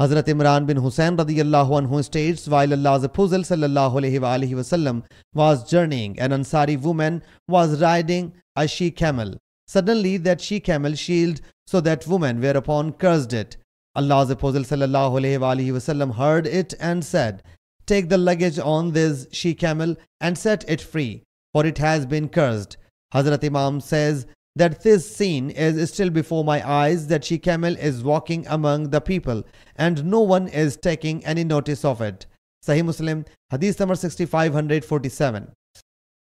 Hazrat Imran bin Hussein radiyallahu anhu states, while Allah's Apostle sallallahu alayhi wa alihi wasallam was journeying, an Ansari woman was riding a she camel. Suddenly that she camel shield so that woman whereupon cursed it. Allah's Apostle sallallahu alayhi wa alihi wasallam heard it and said, Take the luggage on this she camel and set it free, for it has been cursed. Hazrat Imran says that this scene is still before my eyes that she camel is walking among the people and no one is taking any notice of it. Sahih Muslim, Hadith number 6547.